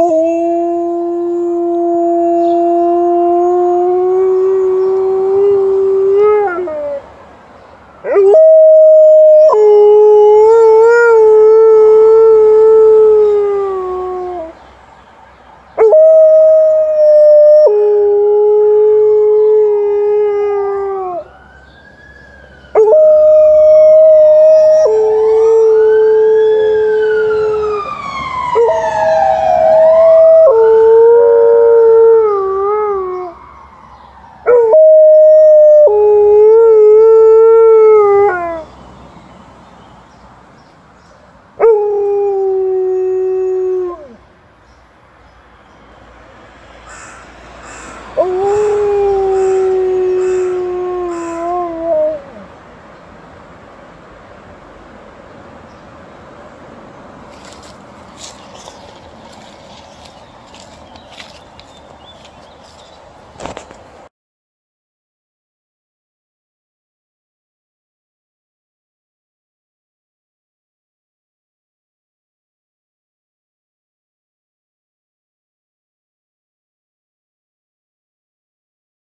Oh!